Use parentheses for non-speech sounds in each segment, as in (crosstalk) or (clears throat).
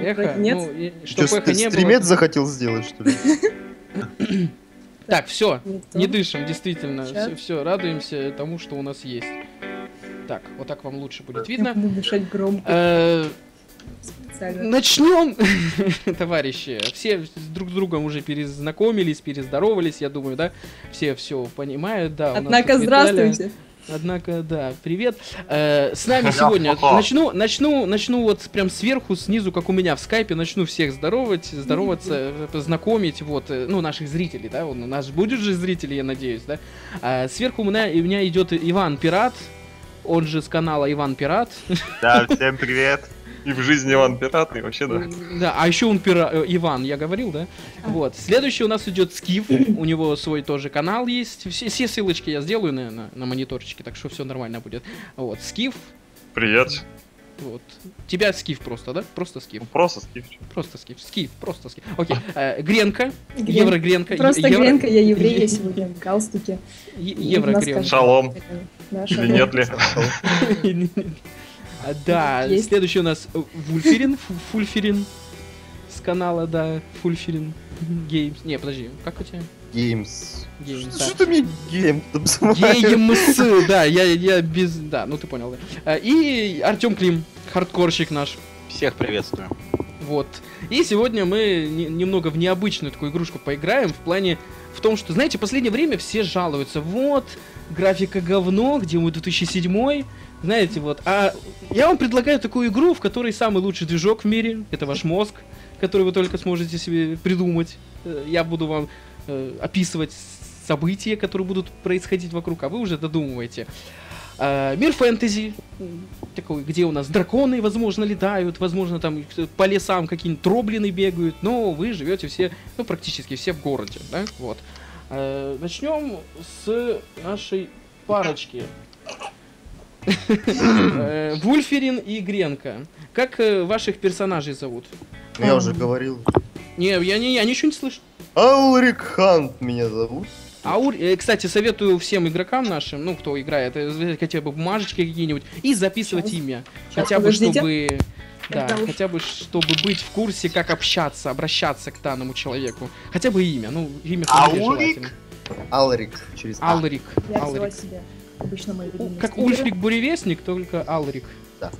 Эхо? Нет? Ну, и- Что, чтоб эхо не было. стримец захотел сделать, что ли? (coughs) Так, все, не дышим, действительно. Все, все, радуемся тому, что у нас есть. Так, вот так вам лучше будет Я видно. буду дышать громко Э. Начнем, (laughs) товарищи. Все с друг с другом уже перезнакомились, перездоровались, я думаю, да? Все все понимают, да. Однако, тут Виталя. Однако, да, привет. Э, с нами сегодня начну, начну, начну вот прям сверху, снизу, как у меня в скайпе, начну всех здоровать, здороваться, э, знакомить, вот, э, ну, наших зрителей, да, у нас будет же зрители, я надеюсь, да. А, сверху у меня, у меня идет Иван Пират, он же с канала Иван Пират. Да, всем привет. И в жизни Иван Пират, и вообще да. Да, а еще он пира... э, Иван, я говорил, да? Вот. Следующий у нас идет Скиф. У него свой тоже канал есть. Все, все ссылочки я сделаю на, на, мониторчике, так что все нормально будет. Вот, Скиф. Привет. Вот. Тебя Скиф просто, да? Просто Скиф. Ну, Просто скифчик. Просто Скиф. Скиф, просто Скиф. Окей. Э, Гренка. Грен- Евро-гренка. Просто Евро- Гренка, я еврей, я сегодня в галстуке. Е- Евро-гренка. Шалом. Да, Или шалом. нет ли? (laughs) А, Да, Есть. следующий у нас э, Вульферин, Фу- Фульферин с канала, да, Фульферин Games. Не, подожди, как у тебя? Games. Games, Что да. что ты мне game там Games, да, я, я без, да, ну ты понял, да. А, И Артем Клим, хардкорщик наш, Всех приветствую. вот. И сегодня мы не- немного в необычную такую игрушку поиграем, в плане, в том, что, знаете, в последнее время все жалуются, вот, графика говно, где мы 2007 знаете, вот. А я вам предлагаю такую игру, в которой самый лучший движок в мире, это ваш мозг, который вы только сможете себе придумать. Э, Я буду вам э, описывать события, которые будут происходить вокруг, а вы уже додумываете. А, мир фэнтези, такой, где у нас драконы, возможно, летают, возможно, там по лесам какие-нибудь троблины бегают, но вы живете все, ну, практически все в городе, да, вот. Э, Начнем с нашей парочки. Э, Вульферин и Гренка. Как э, ваших персонажей зовут? Ну, Я уже говорил. Не, я, не, я ничего не слышу. Аурик Хант меня зовут. Аур, кстати, советую всем игрокам нашим, ну, кто играет, хотя бы бумажечки какие-нибудь и записывать имя. Хотя бы, подождите. чтобы... Да, уж- хотя бы, чтобы быть в курсе, как общаться, обращаться к данному человеку. Хотя бы имя, ну, имя Аурик? желательно. Алрик через А. Алрик. Я Алрик. взяла себе обычно мои У- Как. Ульфрик Буревестник, только Алрик. Да.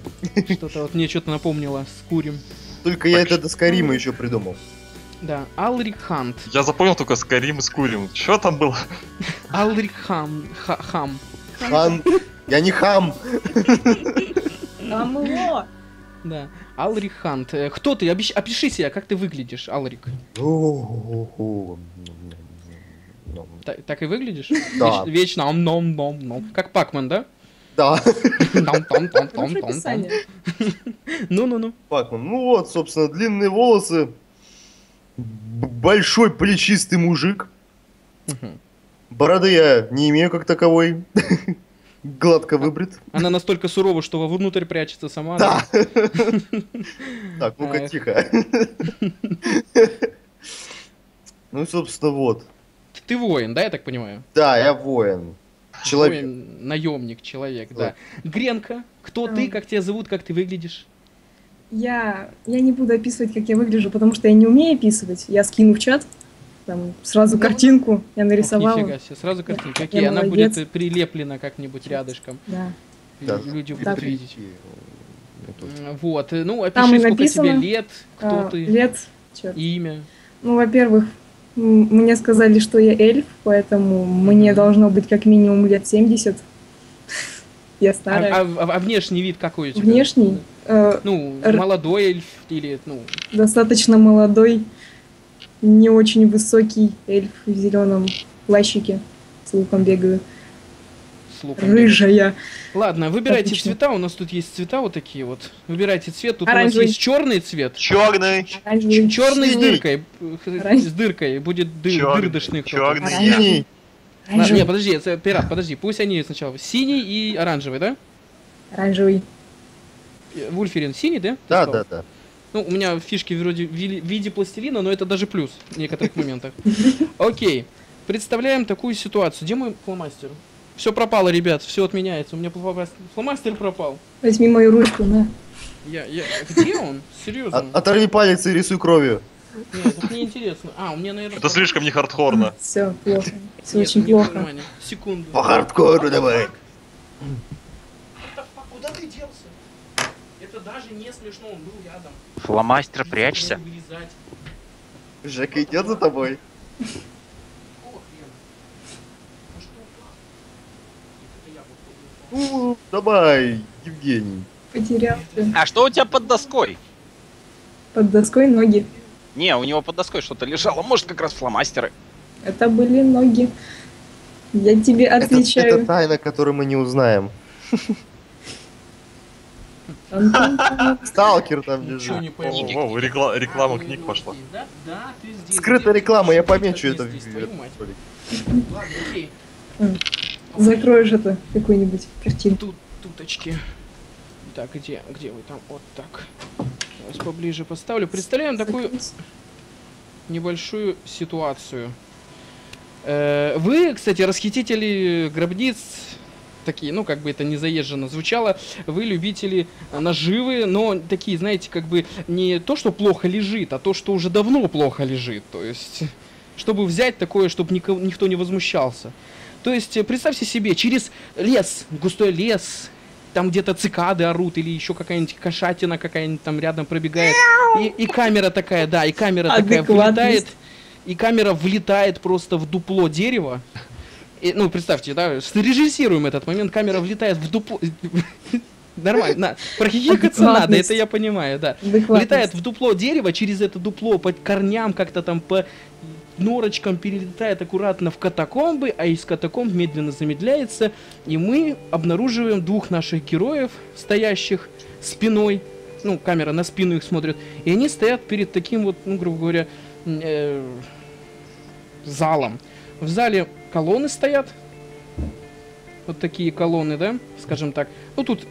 Что-то вот мне что-то напомнило с Курим. Только я это до Скарима еще придумал. Да, Алрик Хант. Я запомнил только Скарим с Курим. Что там было? Алрик Хам. Ха- Хам. Хан. Я не хам. Там его! Да. Алрик Хант. Э, Кто ты? Обещ- Опиши себя, как ты выглядишь, Алрик. Так, так и выглядишь? Да. Веч- Вечно ом ном ном ном. Как Пакман, да? Да. Том том том том Хорошее том описание. Ну ну ну. Пакман. Ну вот, собственно, длинные волосы. Большой плечистый мужик. Бороды я не имею как таковой. (laughs) Гладко выбрит. Она настолько сурова, что вовнутрь прячется сама. Да. Так, ну-ка тихо. Ну и, собственно, вот. Ты воин, да, я так понимаю? Да, я воин. Человек. Воин, наемник, человек, да. Гренка, кто ты, Ам. как тебя зовут, как ты выглядишь? Я, я не буду описывать, как я выгляжу, потому что я не умею описывать. Я скину в чат, там сразу картинку я нарисовала. нифига себе, сразу картинка. Окей, Я она молодец. будет прилеплена как-нибудь рядышком. Да. Да. Лю- Люди будут Так. видеть. Ну, Вот, ну, Там опиши, и сколько написано, тебе лет, кто А, ты, Лет. Чёрт. имя. Ну, во-первых, мне сказали, что я эльф, поэтому мне должно быть как минимум лет 70. (laughs) Я А, старая. а- а- а внешний вид какой у тебя? Внешний э, Ну, Р- молодой эльф или, ну, достаточно молодой, не очень высокий эльф в зеленом плащике с луком бегаю. с луком. Рыжая. Ладно, выбирайте Отлично. цвета, у нас тут есть цвета вот такие вот. Выбирайте цвет, тут у Оранжевый. нас есть черный цвет. Черный. Оранжевый. Черный с дыркой. Оранжевый. С дыркой. Будет ды- Чёрный. дырдышный кто-то. А, Оранжевый. не, подожди, это пират, подожди, пусть они сначала. Синий и оранжевый, да? Оранжевый. Э, Вульферин синий, да? Да, да, да. Ну, у меня фишки вроде в виде пластилина, но это даже плюс в некоторых моментах. (laughs) Окей. Представляем такую ситуацию. Где мой фломастер? Все пропало, ребят, все отменяется. У меня фломастер фломастер пропал. Возьми мою ручку, на. Я, я... Где он? Серьезно? От- Оторви палец и рисуй кровью. Нет, это мне интересно. А, у меня, наверное... Это слишком не хардкорно. Все, плохо. Все Нет, очень плохо. Секунду. По хардкору давай. What the fuck, Куда ты делся? Это даже не смешно, он был рядом. Фломастер, прячься. Жека идет за тобой. какого хрена? А? Это упал. Ну, давай, Евгений. Потерял. А что у тебя под доской? под доской ноги. Не, у него под доской что-то лежало. Может, как раз фломастеры. Это были ноги. Я тебе Это, отвечаю. это тайна, которую мы не узнаем. (laughs) Сталкер там Ничего лежит. не. О, о, рекла- реклама книг пошла. Скрытая реклама, я помечу это. закроешь это какую-нибудь картинку. Тут, туточки. Так, где, где вы там? Вот так. Сейчас поближе поставлю. Представляем такую небольшую ситуацию. Э, Вы, кстати, расхитители гробниц, такие, ну, как бы это не заезженно звучало, вы любители наживы, но такие, знаете, как бы не то, что плохо лежит, а то, что уже давно плохо лежит. То есть, чтобы взять такое, чтобы нико- никто не возмущался. То есть, э, представьте себе, через лес, густой лес, там где-то цикады орут или еще какая-нибудь кошатина какая-нибудь там рядом пробегает. И, и камера такая, да, и камера такая вылетает. И камера влетает просто в дупло дерева. И, ну, представьте, да, срежиссируем этот момент. Камера влетает в дупло... (laughs) Нормально, прохихикаться надо, это я понимаю, да. Влетает в дупло дерева, через это дупло по корням как-то там по норочкам перелетает аккуратно в катакомбы, а из катакомб медленно замедляется, и мы обнаруживаем двух наших героев, стоящих спиной, ну, камера на спину их смотрит, и они стоят перед таким вот, ну, грубо говоря, э, залом. В зале колонны стоят, вот такие колонны, да, скажем так. Ну, тут,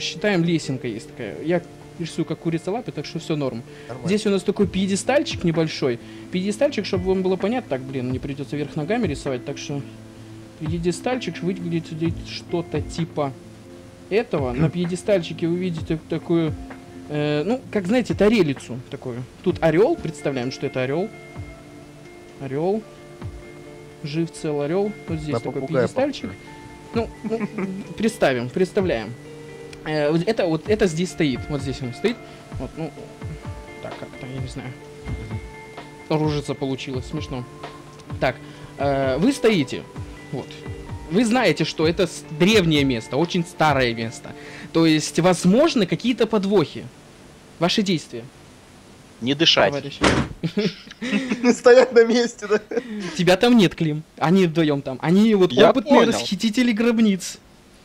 считаем, лесенка есть такая. Я рисую как курица лапы, так что все норм. Нормально. Здесь у нас такой пьедестальчик небольшой. Пьедестальчик, чтобы вам было понятно, так, блин, не придется вверх ногами рисовать, так что пьедестальчик выглядит что-то типа этого. На пьедестальчике вы видите такую, э, ну, как знаете, тарелицу такую. Тут орел, представляем, что это орел. Орел. Жив цел орел. Вот здесь На такой пьедестальчик. Ну, ну, представим, представляем. Э, это вот это здесь стоит. Вот здесь он стоит. Вот, ну, так как-то, я не знаю. Ружица получилось, смешно. Так, э, вы стоите. Вот. Вы знаете, что это древнее место, очень старое место. То есть, возможны какие-то подвохи. Ваши действия, Не дышать. товарищ. Стоять на месте, да? Тебя там нет, Клим. Они вдвоем там. Они вот Я опытные понял. расхитители гробниц.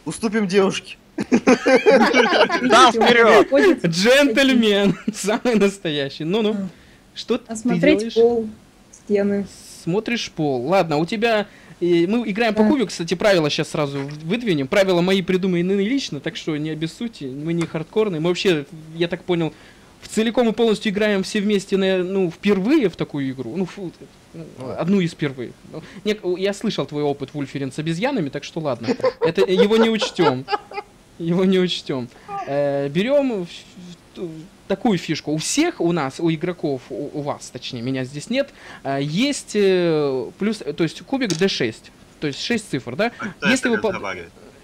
Уступим девушке. Там вперед! Джентльмен. Самый настоящий. Ну-ну. Что ты Осмотреть делаешь? пол, стены. Смотришь пол. Ладно, у тебя... Мы играем по Да. кубику, кстати, правила сейчас сразу выдвинем. Правила мои придуманы лично, так что не обессудьте, мы не хардкорные. Мы вообще, я так понял, целиком и полностью играем все вместе, на, ну, впервые в такую игру. Ну, фу, ну, Ну, одну из впервые. Ну, не- я слышал твой опыт Вульферин с обезьянами, так что ладно. Это его не учтем. Его не учтем. Э, берем в- в- такую фишку. У всех у нас, у игроков, у, у вас, точнее, меня здесь нет, э, есть э, плюс, то есть кубик D6. То есть 6 цифр, да? Если вы по-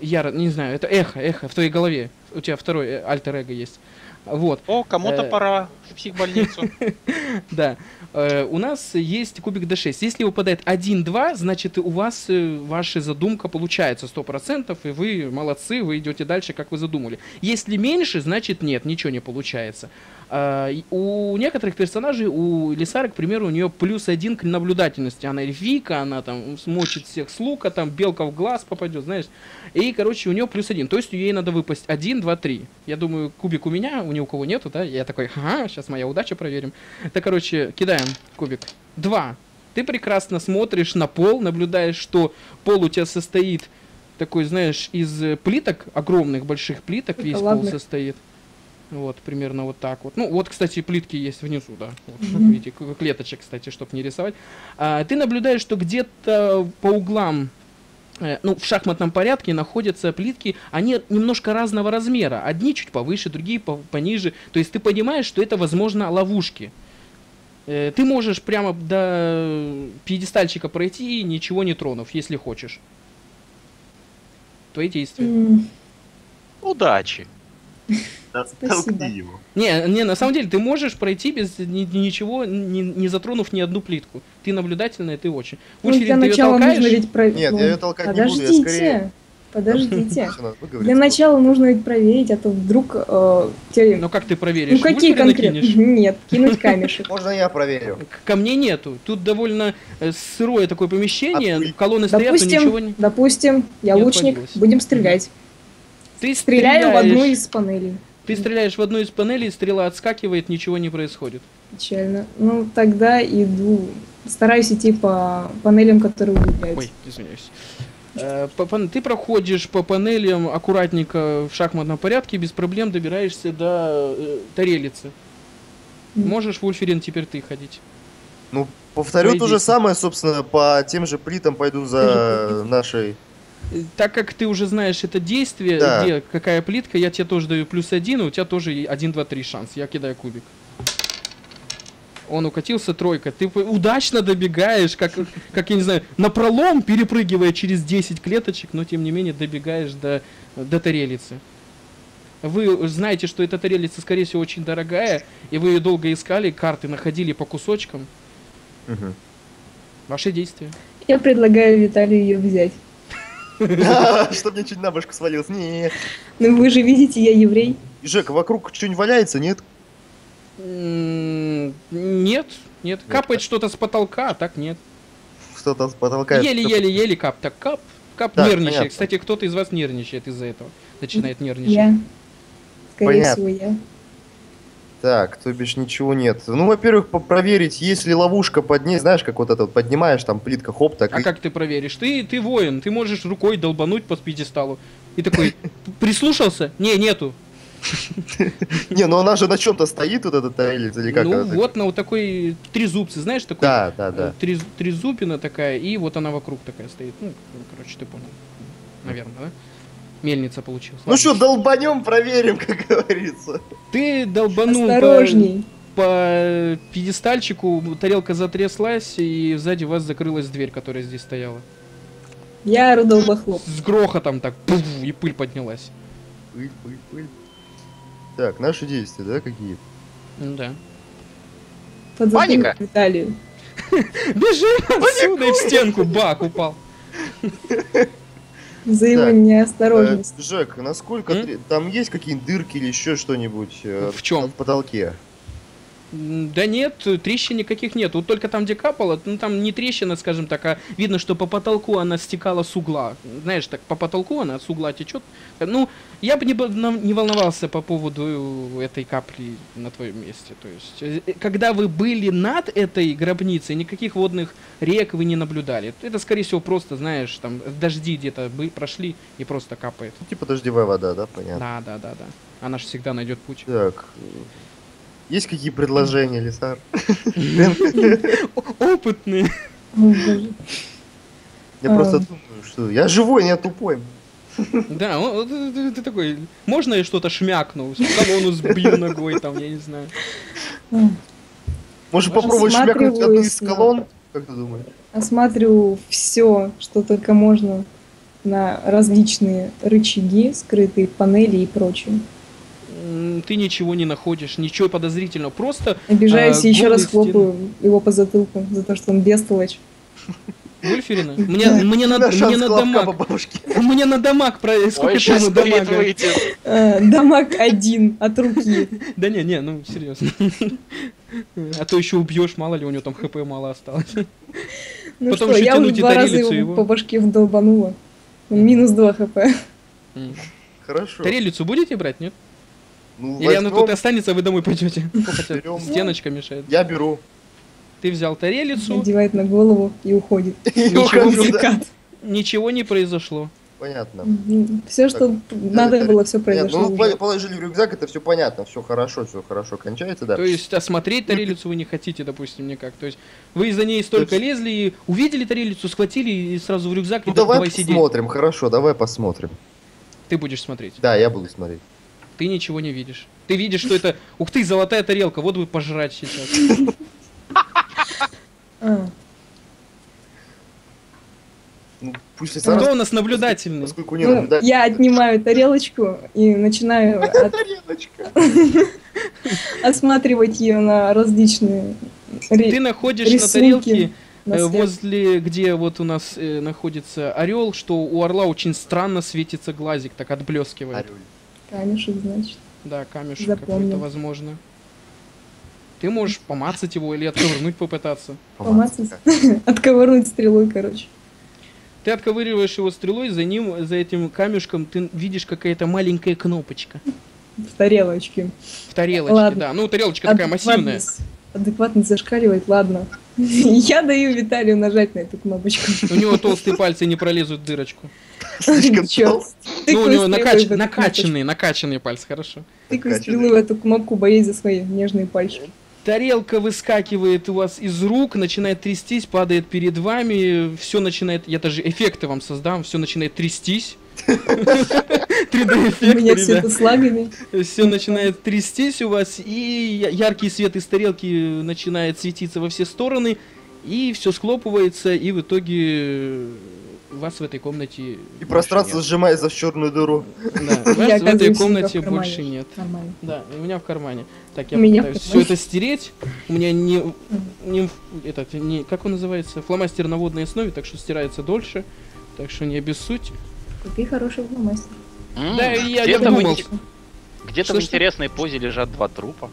Я не знаю, это эхо, эхо в твоей голове. У тебя второй э, альтер-эго есть. Вот. О, кому-то Э. пора в психбольницу. (laughs) Да. Э, у нас есть кубик D6. Если выпадает 1-2, значит у вас э, ваша задумка получается 100%, и вы молодцы, вы идете дальше, как вы задумали. Если меньше, значит нет, ничего не получается. А, у некоторых персонажей, у Лисары, к примеру, у нее плюс один к наблюдательности. Она эльфийка, она там смочит всех с лука, там белка в глаз попадет, знаешь. И, короче, у нее плюс один. То есть ей надо выпасть 1, 2, 3. Я думаю, кубик у меня, у ни у кого нету, да? Я такой, ага, сейчас моя удача проверим. Так, короче, кидаем кубик. Два. Ты прекрасно смотришь на пол, наблюдаешь, что пол у тебя состоит такой, знаешь, из плиток, огромных больших плиток, весь пол Шоколадных. состоит. Вот, примерно вот так вот. Ну, вот, кстати, плитки есть внизу, да. Вот, Мгм. видите, клеточек, кстати, чтобы не рисовать. А, ты наблюдаешь, что где-то по углам э, ну, в шахматном порядке находятся плитки, они немножко разного размера. Одни чуть повыше, другие по- пониже. То есть ты понимаешь, что это, возможно, ловушки. Э, Ты можешь прямо до пьедестальчика пройти, ничего не тронув, если хочешь. Твои действия. М, Удачи. (laughs) Да, Спасибо. Его. Не, не, на самом деле ты можешь пройти без ни- ничего, не, не затронув ни одну плитку. Ты наблюдательная, ты очень. Ну, Ульферин, для ты начала толкаешь? нужно ведь проверить. Нет, я её толкать не буду, я Подождите, скорее- подождите. Для начала нужно ведь проверить, а то вдруг э, те- Ну как ты проверишь? Ну какие конкретно? (laughs) Нет, кинуть камешек. Можно я проверю? К- Камней нету. Тут довольно э, сырое такое помещение, А колонны стоят, но ничего Допустим, не... допустим, я не лучник, будем стрелять. Ты Стреляю в одну из панелей. Ты стреляешь в одну из панелей, стрела отскакивает, ничего не происходит. Печально. Ну, тогда иду. Стараюсь идти по панелям, которые углубляются. Ой, извиняюсь. Э, по пан- Ты проходишь по панелям аккуратненько в шахматном порядке, без проблем добираешься до э, тарелицы. Мгм. Можешь, Вульферин, теперь ты ходить. Ну, повторю Твои то же самое, собственно, по тем же плитам пойду за (laughs) нашей... Так как ты уже знаешь это действие, Да. где какая плитка, я тебе тоже даю плюс один, и у тебя тоже и один, два, три шанс. Я кидаю кубик. Он укатился тройка. Ты удачно добегаешь, как, как я не знаю, на пролом, перепрыгивая через 10 клеточек, но тем не менее добегаешь до, до тарелицы. Вы знаете, что эта тарелица, скорее всего, очень дорогая, и вы ее долго искали, карты находили по кусочкам. Мгм. Ваши действия. Я предлагаю Виталию ее взять. (laughs) Чтоб мне чуть на башку свалилось. Не. Ну вы же видите, я еврей. Жек, вокруг что-нибудь валяется, нет? Нет, нет. Капает что-то с потолка, а так нет. Что-то с потолка. Еле-еле-еле кап, так кап. Кап Так, нервничает. понятно. Кстати, кто-то из вас нервничает из-за этого. Начинает нервничать. Я. Скорее Понятно. всего, я. Так, то бишь ничего нет. Ну, во-первых, проверить, есть ли ловушка под ней. Знаешь, как вот это вот поднимаешь, там плитка, хоп, так. А и- как ты проверишь? Ты, ты воин, ты можешь рукой долбануть по пьедесталу. И такой, (laughs) прислушался? Не, нету. (laughs) Не, ну она же на чем-то стоит, вот эта тарелица, или как ну вот на вот такой трезубце, знаешь, такой Да, да, э, да. трез- трезубина такая, и вот она вокруг такая стоит. Ну, короче, ты понял. Наверное, да? Мельница получилась. Ну что, долбанем, проверим, (laughs) как говорится. Ты долбанул по- Осторожней. по пьедестальчику, тарелка затряслась, и сзади вас закрылась дверь, которая здесь стояла. Я ору долбохлоп. С грохотом так, пуф, и пыль поднялась. Пыль, пыль, пыль. Так, наши действия, да, какие? Ну Да. Паника. Виталию. (laughs) Бежим отсюда и в стенку, бах, упал. (laughs) За его Так, неосторожность. Э, Жек, насколько М? там есть какие-нибудь дырки или еще что-нибудь э, В чём? в потолке? Да нет, трещин никаких нет. Вот только там, где капало, ну там не трещина, скажем так, а видно, что по потолку она стекала с угла. Знаешь, так по потолку она с угла течет. Ну, я бы не, не волновался по поводу этой капли на твоем месте. То есть, э, когда вы были над этой гробницей, никаких водных рек вы не наблюдали. Это, скорее всего, просто, знаешь, там дожди где-то прошли и просто капает. Типа дождевая вода, да, понятно. Да, да, да, да. Она же всегда найдет путь. Так, э, есть какие предложения, Лисар? (laughs) Опытные. Я просто думаю, что я живой, не тупой. Да, он- ты, такой, можно я что-то шмякну, колонну сбью ногой, там, я не знаю. Может попробовать шмякнуть одну из колонн? Как ты думаешь? Осматриваю все, что только можно на различные рычаги, скрытые панели и прочее. Ты ничего не находишь, ничего подозрительного, просто Обижаюсь А, и еще раз хлопаю его по затылку за то, что он бестолочь. Вульферина. Мне, мне, На мне по дамаг, мне на дамаг про... Сколько Ой, там стоит дамага? выйти. Э, Дамаг один от руки. Да не, не, ну серьезно. А то еще убьешь, мало ли у него там хп мало осталось. Ну Потом что, еще я уже тянуть и два раза его его. по башке вдолбанула. Он минус 2 хп. Хорошо. Тарелицу будете брать, нет? Ну, Или она возьмем. тут останется, а вы домой пойдете? Берем. стеночка мешает. Я беру. Ты взял тарелицу, Надевает на голову и уходит. (laughs) И Ничего не произошло. понятно. Все, что надо это- было, все Нет, произошло. ну, положили в рюкзак, это все понятно, все хорошо, все хорошо кончается, да. То есть осмотреть тарелицу вы не хотите, допустим, никак. То есть вы за ней столько лезли, и увидели тарелицу, схватили и сразу в рюкзак, Ну да- давай, посмотрим, хорошо, давай посмотрим. Ты будешь смотреть. Да, я буду смотреть. Ты ничего не видишь. Ты видишь, что это... Ух ты, золотая тарелка, вот бы пожрать сейчас. А, Ну, пусть Кто у нас наблюдательный? поскольку ну, я отнимаю тарелочку и начинаю (laughs) от- Тарелочка. (laughs) осматривать ее на различные Ты находишь на тарелке, на э, возле, где вот у нас э, находится орел, что у орла очень странно светится глазик, так отблескивает. Орёль. Камешек, значит. Да, камешек какой-то, возможно. Ты можешь помацать его или отковырнуть попытаться. Помацать. (laughs) Отковырнуть стрелой, короче. Ты отковыриваешь его стрелой, за ним, за этим камешком ты видишь какая-то маленькая кнопочка. В тарелочке. В тарелочке, Ладно. да. Ну, тарелочка такая массивная. Адекватность- Адекватность зашкаливает, ладно. (laughs) Я даю Виталию нажать на эту кнопочку. У него толстые пальцы не пролезут в дырочку. Слишком. Ну, у него накачанные, накачанные пальцы, хорошо. Тыкаю стрелой в эту кнопку, боясь за свои нежные пальчики. Тарелка выскакивает у вас из рук, начинает трястись, падает перед вами, все начинает, я даже эффекты вам создам, все начинает трястись. 3D У меня все это с лагами. Все начинает трястись у вас, и яркий свет из тарелки начинает светиться во все стороны, и все схлопывается, и в итоге вас в этой комнате И пространство нет. сжимается в черную дыру. Да, (laughs) вас в этой комнате в больше нет. Нормально. Да, у меня в кармане. Так, я меня пытаюсь все это стереть. У меня не, не этот, не, как он называется, фломастер на водной основе, так что стирается дольше. Так что не обессудь. Ты хороший мастер. М, Да, и я Где-то в думал. инте- где-то в что? интересной позе лежат два трупа.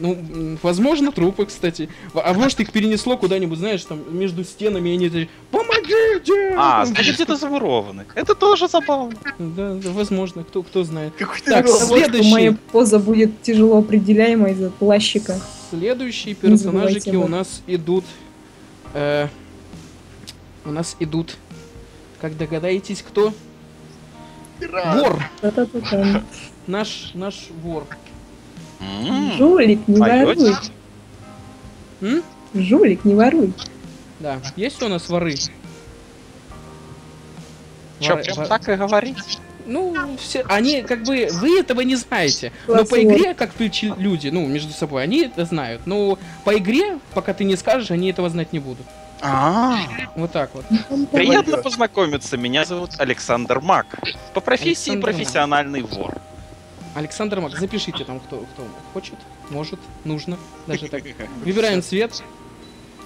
Ну, м, возможно, трупы, кстати. В- А может, их перенесло куда-нибудь, знаешь, там, между стенами, и они такие, помогите! А, значит, где-то замурованы. Это тоже забавно. Да, да, возможно, кто, кто знает. Какой Так, что Следующий. моя поза будет тяжело определяема из-за плащика. Следующие Не забывайте персонажики об у этом. нас идут... э, у нас идут... Как догадаетесь, кто? Вор! Та-та-та-та. Наш, наш вор. Жулик, не воруй. М? Жулик, не воруй. Да. Есть у нас воры? Чё, прям вор- так и говорить? Ну, все, они как бы, вы этого не знаете. Но по вор. игре, как люди, ну, между собой, они это знают. Но по игре, пока ты не скажешь, они этого знать не будут. А, Вот так вот. приятно познакомиться. Меня зовут Александр Мак. По профессии Александр Мак. профессиональный вор. Александр Мак, запишите там, кто, кто хочет, может, нужно, даже так. Выбираем цвет.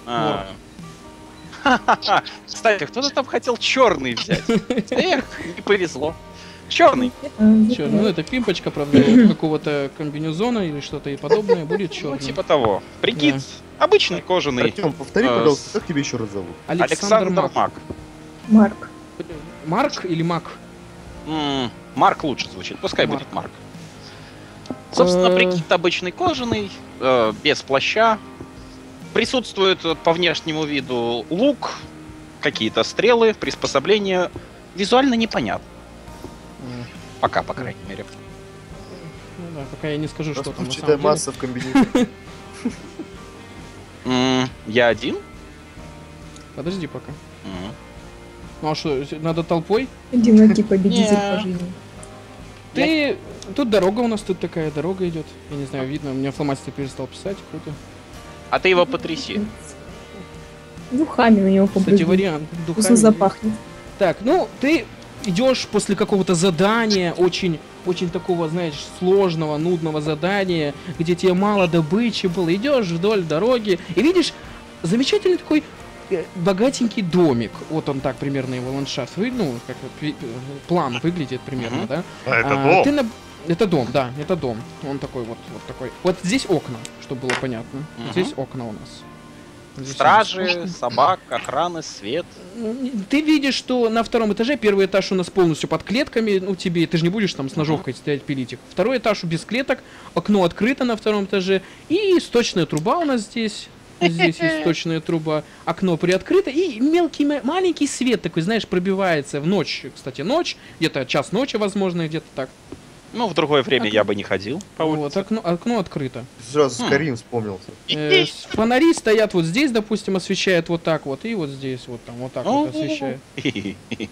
А. Кстати, кто-то там хотел черный взять. (laughs) Эх, не повезло. Черный. А, Черный. Ну, это пимпочка, правда, (clears throat) какого-то комбинезона или что-то и подобное будет Ну, черный. типа того. Прикид. Обычный кожаный. Артем, повтори, Э, пожалуйста, как тебя еще раз зовут? Александр, Александр Мак. Марк. Марк или Мак? Марк лучше звучит. Пускай Марк. будет Марк. Собственно, Э. прикид обычный кожаный, э, без плаща. Присутствует по внешнему виду лук, какие-то стрелы, приспособления. Визуально непонятно. Пока, по крайней мере. Ну да, пока я не скажу, что там на самом масса в комбинезоне. (laughs) Я один? Подожди пока. Ну а что, надо толпой? Одинокий победитель по жизни. Ты... Тут дорога у нас, тут такая дорога идет. Я не знаю, видно, у меня фломастер перестал писать, круто. А ты его потряси. Духами на него Кстати, побрызгай. вариант. Вкусно Духами. запахнет. Так, ну, ты идешь после какого-то задания, очень, очень такого, знаешь, сложного, нудного задания, где тебе мало добычи было, идешь вдоль дороги и видишь замечательный такой э, богатенький домик. Вот он так примерно его ландшафт, вы- ну, как э, план выглядит примерно, да? А это А, дом? ты на- Это дом, да, это дом. Он такой вот, вот такой. Вот здесь окна, чтобы было понятно. Мгм. Здесь окна у нас. Стражи, собак, охраны, свет. ты видишь, что на втором этаже первый этаж у нас полностью под клетками, ну тебе, ты же не будешь там с ножовкой стоять пилить их. Второй этаж без клеток, окно открыто на втором этаже, и сточная труба у нас здесь, Здесь (laughs) есть сточная труба, окно приоткрыто, и мелкий, ма- маленький свет такой, знаешь, пробивается в ночь. Кстати, ночь, где-то час ночи, возможно, где-то так. Ну, в другое время Ок. я бы не ходил по Вот, улице. окно, окно открыто. Сразу Хм. Скарим вспомнился. Э, фонари стоят вот здесь, допустим, освещают вот так вот, и вот здесь вот там вот так вот освещают. (laughs)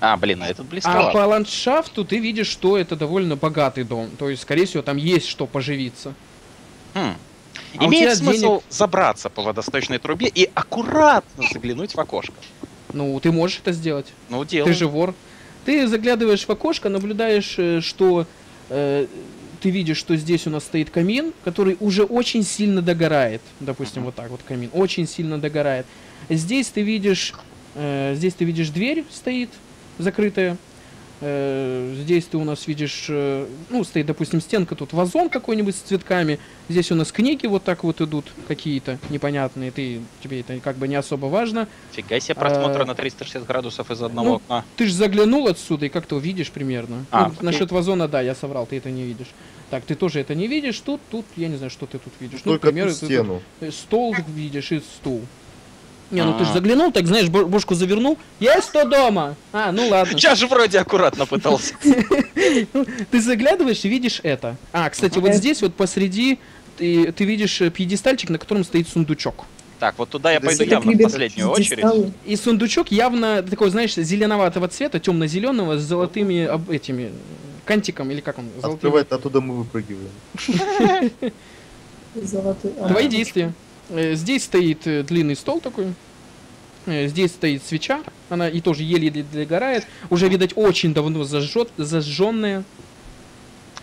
А, блин, а этот А близковат. по ландшафту ты видишь, что это довольно богатый дом. То есть, скорее всего, там есть что поживиться. Хм. А Имеет смысл денег- забраться по водосточной трубе и аккуратно заглянуть в окошко. Ну, ты можешь это сделать. Ну, делай. Ты же вор. Ты заглядываешь в окошко, наблюдаешь, э, что э, ты видишь, что здесь у нас стоит камин, который уже очень сильно догорает. Допустим, вот так вот камин. Очень сильно догорает. Здесь ты видишь, э, здесь ты видишь дверь стоит закрытая. Э, здесь ты у нас видишь, э, ну, стоит, допустим, стенка, тут вазон какой-нибудь с цветками. Здесь у нас книги вот так вот идут какие-то непонятные. Ты, тебе это как бы не особо важно. Фига себе просмотр А, на 360 градусов из одного ну, окна. Ты же заглянул отсюда и как-то увидишь примерно. А, Ну, насчет вазона, да, я соврал, ты это не видишь. Так, ты тоже это не видишь. Тут, тут, я не знаю, что ты тут видишь. Ну, к Только примеру, ту ты стену. тут, стол видишь и стул. Не, ну ты же А. заглянул, так знаешь, бошку завернул. Есть кто дома? А, ну ладно. Я же вроде аккуратно пытался. (laughs) Ты заглядываешь и видишь это. А, кстати, вот здесь вот посреди ты, ты видишь э, пьедестальчик, на котором стоит сундучок. Так, вот туда я пойду явно в последнюю очередь. И сундучок явно такой, знаешь, зеленоватого цвета, темно-зеленого, с золотыми об- этими кантиком, или как он? Золотыми. Открывает, оттуда мы выпрыгиваем. (laughs) Твои действия. Э, Здесь стоит э, длинный стол такой. Э, Здесь стоит свеча. Она и тоже еле-еле догорает. Уже, видать, очень давно зажжет, зажженная.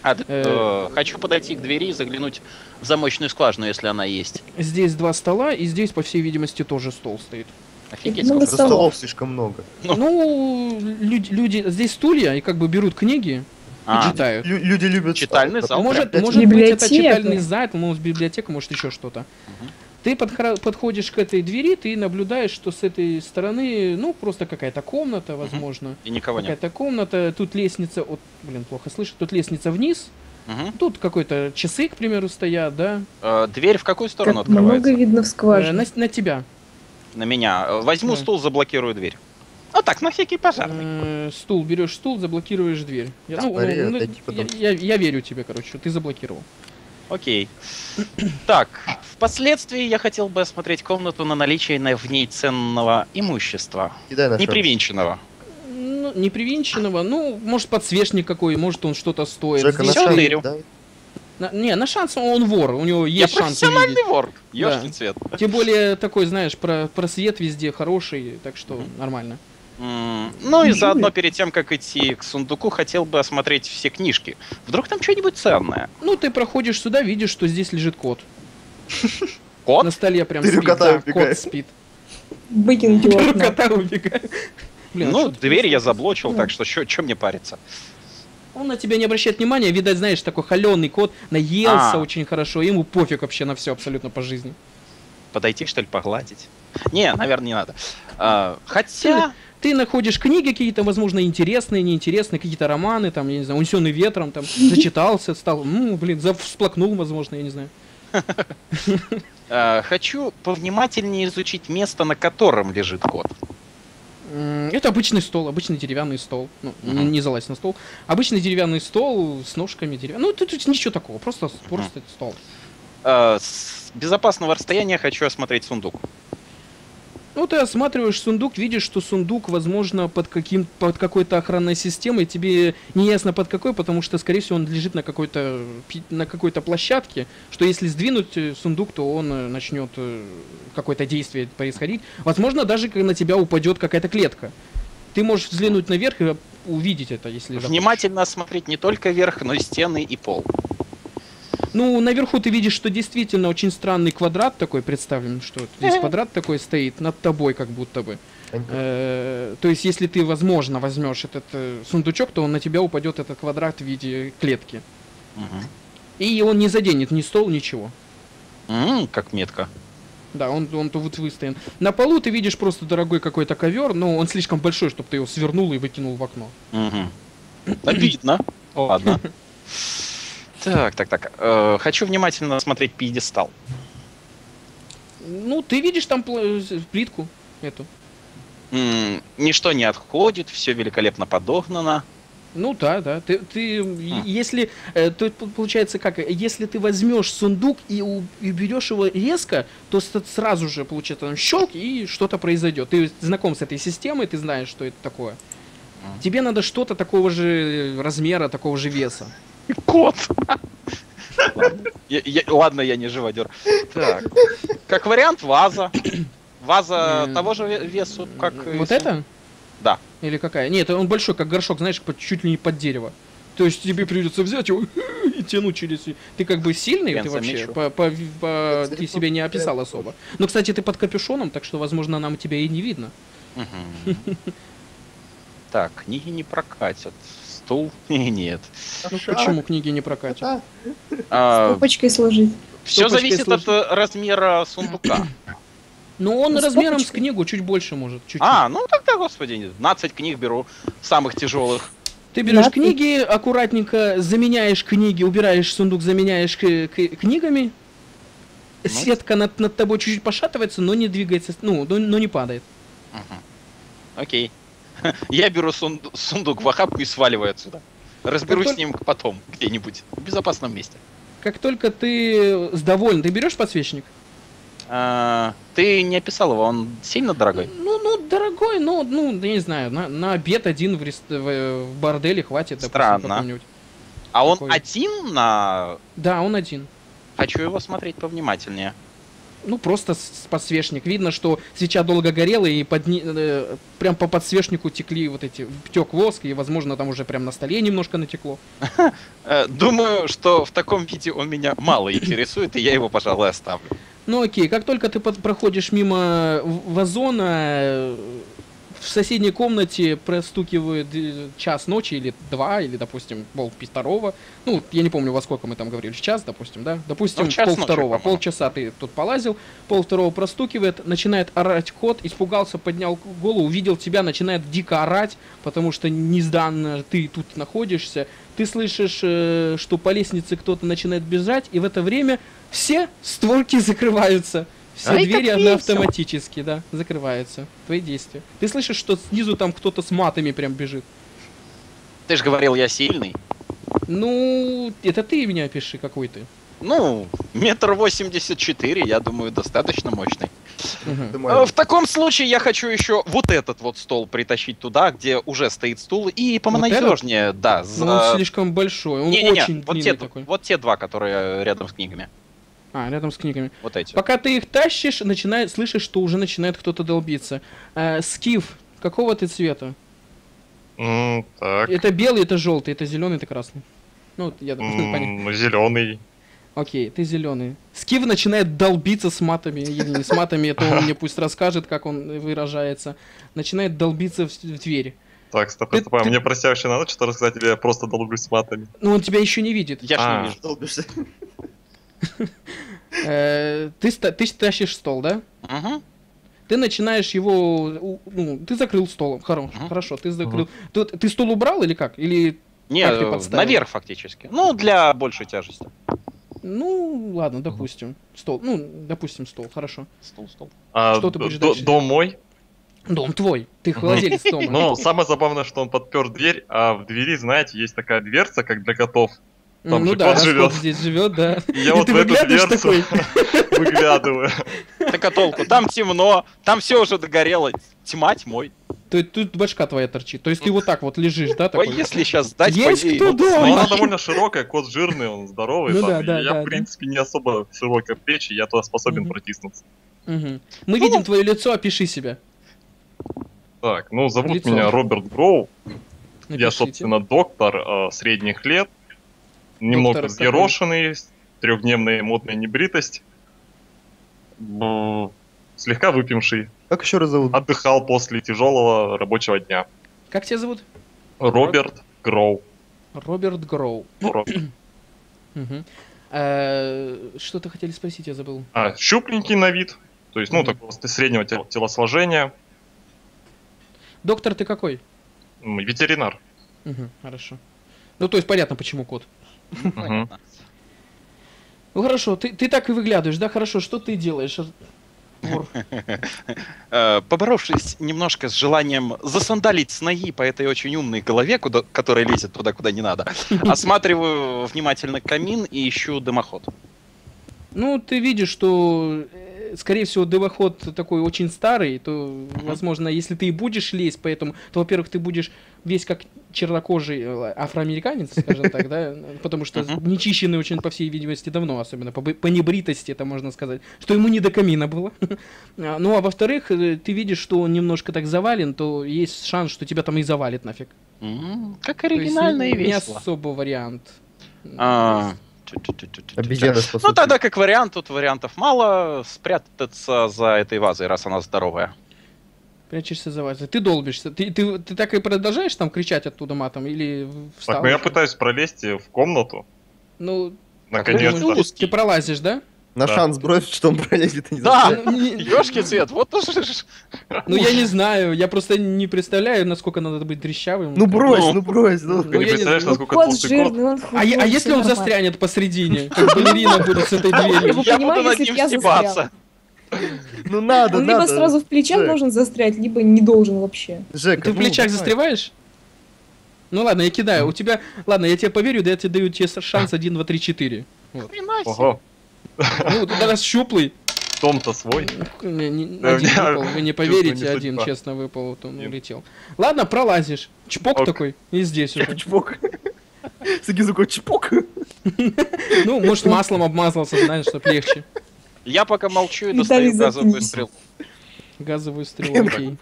А, Э. хочу подойти к двери и заглянуть в замочную скважину, если она есть. Здесь два стола, и здесь, по всей видимости, тоже стол стоит. Офигеть, Много сколько За столов. столов слишком много. Ну. Ну, люди, люди здесь стулья, и как бы берут книги и А, читают. Лю- люди любят Читальный зал. Может, может быть, это читальный зал, может, библиотека, может, еще что-то. Мгм. Ты подходишь к этой двери, ты наблюдаешь, что с этой стороны, ну, просто какая-то комната, возможно. и никого нет. Какая-то комната, тут лестница, вот, блин, плохо слышу, тут лестница вниз, Мгм. тут какой-то часы, к примеру, стоят, да, Э, Дверь в какую сторону Как много открывается? видно в Э, скважине. на, на тебя. На меня. Э, Возьму Да. стул, заблокирую дверь. Ну так, на всякий пожарный. Э, стул, берешь стул, заблокируешь дверь. Я, ну, Смотри, ну, я, я- я верю тебе, короче, ты заблокировал. Окей. Так, впоследствии я хотел бы осмотреть комнату на наличие на- в ней ценного имущества. На шанс. Непривинченного. Ну, не привинченного, ну, может, подсвечник какой, может, он что-то стоит. Жека, на Здесь- Всё шанс дай. на- не, на шанс он вор, у него Я есть шанс увидеть. профессиональный вор. Ёшкин Да. цвет. Тем более такой, знаешь, про, просвет везде хороший, так что Мгм. нормально. Ну и заодно перед тем, как идти к сундуку, хотел бы осмотреть все книжки. Вдруг там что-нибудь ценное. Ну, ты проходишь сюда, видишь, что здесь лежит кот. Кот? На столе прям спит, да, кот спит. Выкинуть окно. кота, убегаю. Блин, а ну, ты дверь я заблочил, Ну. так что что мне париться? Он на тебя не обращает внимания, видать, знаешь, такой холеный кот, наелся А. очень хорошо, ему пофиг вообще на все абсолютно по жизни. Подойти, что ли, погладить? Не, наверное, не надо. А, хотя... Ты находишь книги какие-то, возможно, интересные, неинтересные, какие-то романы, там, я не знаю, унесенный ветром, там, зачитался, стал, ну, блин, всплакнул, возможно, я не знаю. (laughs) а, хочу повнимательнее изучить место, на котором лежит кот. Это обычный стол, обычный деревянный стол. Ну, не, залазь на стол. Обычный деревянный стол с ножками деревянных. Ну, тут, тут ничего такого, просто, просто стол. А, с безопасного расстояния хочу осмотреть сундук. Ну, ты осматриваешь сундук, видишь, что сундук, возможно, под, каким, под какой-то охранной системой. Тебе не ясно под какой, потому что, скорее всего, он лежит на какой-то на какой-то площадке, что если сдвинуть э, сундук, то он э, начнет э, какое-то действие происходить. Возможно, даже на тебя упадет какая-то клетка. Ты можешь взглянуть наверх и увидеть это, если. Внимательно осмотреть не только верх, но и стены и пол. Ну, наверху ты видишь, что действительно очень странный квадрат такой представлен, что здесь квадрат такой стоит над тобой, как будто бы. Э, То есть, если ты, возможно, возьмешь этот э, сундучок, то он на тебя упадет этот квадрат в виде клетки. И он не заденет ни стол, ничего. М, как метко. Да, он, он тут вот выстоян. На полу ты видишь просто дорогой какой-то ковер, но он слишком большой, чтобы ты его свернул и выкинул в окно. Мгм. Обидно. Ладно. (laughs) Так, так, так. Э, хочу внимательно осмотреть пьедестал. Ну, ты видишь там э, плитку эту. М, Ничто не отходит, все великолепно подогнано. Ну да, да. Ты, ты е- если, э, то получается как, если ты возьмешь сундук и, у- и берешь его резко, то сразу же получается там щелк и что-то произойдет. Ты знаком с этой системой, ты знаешь, что это такое. Тебе надо что-то такого же размера, такого же веса. Кот. Ладно, я- я- ладно, я не живодер. Так. Как вариант, ваза. Ваза того же ве- весу, как... Вот это? Да. Или какая? Нет, он большой, как горшок, знаешь, чуть ли не под дерево. То есть тебе придется взять его (laughs) и тянуть через... Ты как бы сильный, Прям ты вообще, по, по- по- ты себя не описал особо. Но, кстати, ты под капюшоном, так что, возможно, нам тебя и не видно. Так, книги не прокатят. Стул? (laughs) Нет. Ну почему книги не прокатят? А, А, Папочкой сложить. Все зависит от э, размера сундука. (clears throat) Ну, он Ну, размером с книгу чуть больше может. Чуть-чуть. А, ну тогда, господи, 12 книг беру, самых тяжелых. Ты берешь Да, ты- книги, аккуратненько заменяешь книги, убираешь сундук, заменяешь к- к- книгами. Ну. Сетка над, над тобой чуть-чуть пошатывается, но не двигается, ну, но, но не падает. Мгм. Окей. (laughs) Я беру сунду- сундук в охапку и сваливаю отсюда. Разберусь Как с ним потом, где-нибудь, в безопасном месте. Как только ты с доволен, ты берешь подсвечник? А, Ты не описал его, он сильно дорогой? Ну, ну, дорогой, ну, ну, я не знаю, на, на обед один в, рест- в, борделе хватит, допустим, Странно. А он Какой? один на... Да, он один. Хочу его смотреть повнимательнее. Ну, просто подсвечник. Видно, что свеча долго горела, и под, э, прям по подсвечнику текли вот эти, тек воск, и, возможно, там уже прям на столе немножко натекло. Э, Думаю, что в таком виде он меня мало интересует, и я его, пожалуй, оставлю. Ну, окей, как только ты под- проходишь мимо вазона, в соседней комнате простукивает э, час ночи или два, или, допустим, пол второго. Ну, я не помню, во сколько мы там говорили, в час, допустим, да? Допустим, Ну, пол второго. Полчаса ты тут полазил, пол второго простукивает, начинает орать кот, испугался, поднял голову, увидел тебя, начинает дико орать, потому что незданно ты тут находишься. Ты слышишь, э, что по лестнице кто-то начинает бежать, и в это время все створки закрываются. Все Ай, двери весело. автоматически, да, закрываются. Твои действия. Ты слышишь, что снизу там кто-то с матами прям бежит. Ты же говорил, я сильный. Ну, это ты меня опиши, какой ты. Ну, метр восемьдесят четыре, я думаю, достаточно мощный. Э, В таком случае я хочу еще вот этот вот стол притащить туда, где уже стоит стул, и понадежнее, да. Ну, он За... слишком большой, он Не-не-не, очень вот, те, такой. вот те два, которые рядом с книгами. А, рядом с книгами. Вот эти. Пока ты их тащишь, начинает, слышишь, что уже начинает кто-то долбиться. Э, скиф, какого ты цвета? М, Так. Это белый, это желтый, это зеленый, это красный. Ну, вот я думаю, (laughs) понятно. Зеленый. Окей, ты зеленый. Скиф начинает долбиться с матами, или не с матами, это он мне пусть расскажет, как он выражается. Начинает долбиться в, в дверь. Так, стоп, Ты- стоп, а ты- мне просяще надо что-то рассказать, или я просто долблюсь с матами? Но он тебя еще не видит. Я ж А. не вижу. долбишься. (laughs) Э, ты, ста- ты тащишь стол, да? Мгм. Ты начинаешь его, ну, ты закрыл стол, Хоро- Мгм. хорошо, ты закрыл. Тут, ты стол убрал или как? Или, Не, Как ты подставил? наверх фактически. Ну, для большей тяжести. ну, ладно, допустим, стол, ну, допустим, стол, хорошо. Стул, стул. А Что ты будешь дальше Дом мой. Дом твой, ты (laughs) владелец дома. Ну, самое забавное, что он подпер дверь, а в двери, знаете, есть такая дверца, как для котов. Там ну же да, кот живет. кот здесь живет, да. И (laughs) я И вот ты в эту дверцу (laughs) выглядываю. Так а толку? Там темно, там все уже догорело. Тьма тьмой. То есть тут башка твоя торчит. То есть ты вот так вот лежишь, да, Ой, такой? если сейчас дать Есть по ней, кто ну, дома? Но она довольно широкая, кот жирный, он здоровый. Ну там, да, да, я, да, в да. принципе, не особо широкая плечи, я туда способен Мгм. протиснуться. Мгм. Мы видим твое лицо, опиши себя. Так, ну, зовут Лицо. меня Роберт Гроу. Я, Напишите. собственно, доктор э, средних лет. Немного взъерошенный, трехдневная модная небритость. Б- Слегка выпивший. Как еще раз зовут? Отдыхал после тяжелого рабочего дня. Как тебя зовут? Роберт Гроу. Роберт Гроу. Мгм. Э, Что-то хотели спросить, я забыл. А, щупленький на вид. То есть, ну, такого среднего тел- телосложения. Доктор, ты какой? Ветеринар. Мгм, Хорошо. Ну, то есть понятно, почему кот. Понятно. Ну хорошо, ты, ты так и выглядываешь, да? Хорошо, что ты делаешь? вор. (laughs) Э, Поборовшись немножко с желанием засандалить с ноги по этой очень умной голове, куда, которая лезет туда, куда не надо, (laughs) осматриваю внимательно камин и ищу дымоход. Ну, ты видишь, что, э, скорее всего, дымоход такой очень старый, то, возможно, если ты и будешь лезть по этому, то, во-первых, ты будешь весь как чернокожий э, афроамериканец, скажем так, да, (laughs) потому что Мгм. нечищенный очень, по всей видимости, давно, особенно по, по небритости, это можно сказать, что ему не до камина было. (laughs) А, Ну, а во-вторых, э, ты видишь, что он немножко так завален, то есть шанс, что тебя там и завалит нафиг. М, Как То есть оригинально и не весело. особо вариант. А, спасут. Ну тогда как вариант, тут вариантов мало. Спрятаться за этой вазой, раз она здоровая. Прячешься за вазой. Ты долбишься. Ты, ты, ты так и продолжаешь там кричать оттуда матом или встал? Так, ну я пытаюсь пролезть в комнату. Ну, Наконец-то. ты пролазишь, да? На Да. шанс брось, что он пролезет и не Да. застрянет. Ну, не- (laughs) Ёшки цвет, вот уж ж- ну, я не знаю, я просто не представляю, насколько надо быть дрещавым. Ну брось, Ну. ну брось, ну. Ты Ну, не я не представляешь, знаю. насколько толстый кот. А, а если он застрянет посредине, как балерина будет с этой дверью? Я понимаю, буду над если ним стебаться. Ну надо, Он надо. либо сразу в плечах должен застрять, либо не должен вообще. Жека, Ты в ну, плечах застреваешь? Ну ладно, я кидаю. У тебя... Ладно, я тебе поверю, да я тебе даю тебе шанс 1, 2, 3, 4. Хрена себе. Ого, Ну, ты раз щуплый. том-то свой. Не, не- Да, один меня выпал, вы не поверите, не один судьба. честно выпал, вот он Нет. улетел. Ладно, пролазишь. Чпок Ок. такой, и здесь уже. (laughs) Чпок. Звук чпок. (laughs) Ну, может, маслом обмазался, знаешь, чтоб легче. Я пока молчу и достаю газовую стрелу. Газовую стрелу, окей.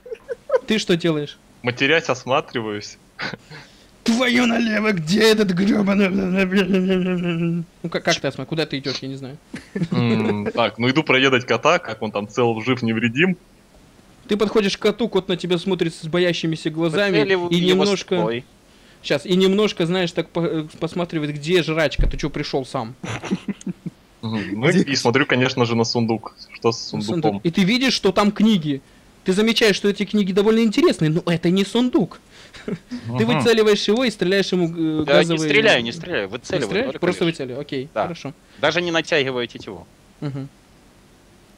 Ты что делаешь? Матерясь, осматриваюсь. Твою налево, где этот гребаный... Ну, как, как ты, Асма, куда ты идешь, я не знаю. Так, ну иду проведать кота, как он там цел, жив, невредим. Ты подходишь к коту, кот на тебя смотрит с боящимися глазами и немножко... Сейчас, и немножко, знаешь, так по- э, посматривает, где жрачка, ты что пришел сам? Ну и смотрю, конечно же, на сундук. Что с Сундук. сундуком? И ты видишь, что там книги. Ты замечаешь, что эти книги довольно интересные, но это не сундук. (laughs) Ты выцеливаешь его и стреляешь ему э, Да, не газовые... стреляю, не стреляю, выцеливаю. Просто выцеливаю, окей, хорошо. Даже не натягивая тетиву.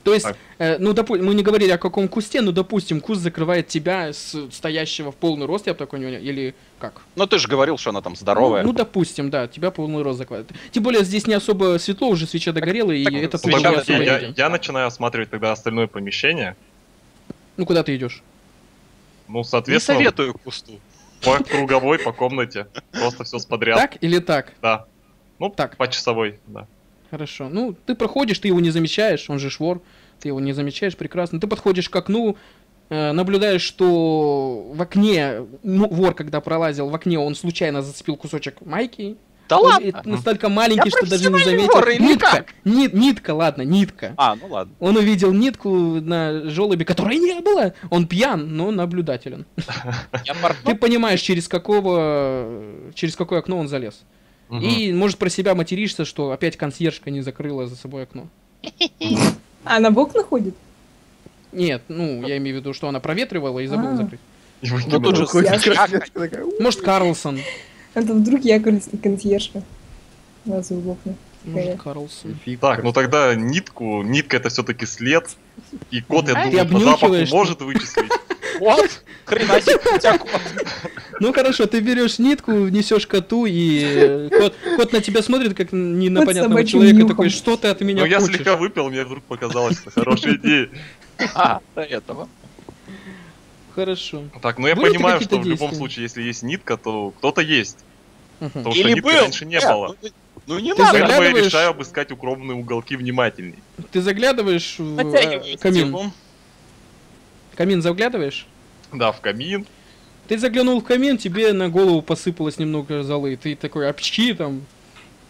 То есть, Так. э, ну, допу- мы не говорили о каком кусте, но, допустим, куст закрывает тебя с стоящего в полный рост, я бы такой не понял, или как? Но ты же говорил, что она там здоровая. Ну, ну, допустим, да, тебя полный рост закрывает. Тем более, здесь не особо светло, уже свеча догорела, и так это свеча тоже не Ну, особо я, виден. я начинаю осматривать тогда остальное помещение. Ну, куда ты идешь? Ну, не соответственно, советую кусту. по круговой, по комнате. Просто все подряд. Так или так? Да. Ну, Так. по часовой, да. Хорошо. Ну, ты проходишь, ты его не замечаешь, он же швор, ты его не замечаешь, прекрасно. Ты подходишь к окну, э, наблюдаешь, что в окне, ну, вор, когда пролазил в окне, он случайно зацепил кусочек майки. Да Он ладно. и- настолько маленький, Я что даже не заметил. вор или нитка, как? ни- нитка, ладно, нитка. А, ну ладно. Он увидел нитку на желобе, которой не было. Он пьян, но наблюдателен. (laughs) Ты понимаешь, через какого, через какое окно он залез. И, может, про себя материшься, что опять консьержка не закрыла за собой окно. (laughs) А на бок находит? Нет, ну, я имею в виду, что она проветривала и забыла А. закрыть. Ну. (laughs) Может, Карлсон. Это вдруг я кон- консьержка. Сразу в окна. Может, Карлсон. Так, ну тогда нитку, нитка это все-таки след. И кот, я думаю, по запаху обнюхиваешь, может вычислить. (laughs) Вот. Хрена себе, у тебя кот. Ну хорошо, ты берешь нитку, несешь коту, и э, кот, кот на тебя смотрит, как не на понятного человека, нюхом. такой, что ты от меня Ну я слегка выпил, мне вдруг показалось, что хорошая идея. А, до этого. Хорошо. Так, ну я Были понимаю, что в любом действия? случае, если есть нитка, то кто-то есть. Мгм. Потому что Или нитки был. раньше не Э, было. ну, Ну не Ты надо. Поэтому я заглядываешь- решаю обыскать укромные уголки внимательней. Ты заглядываешь в э, камин. Камин заглядываешь? Да, в камин. Ты заглянул в камин, тебе на голову посыпалось немного золы. Ты такой, обчки там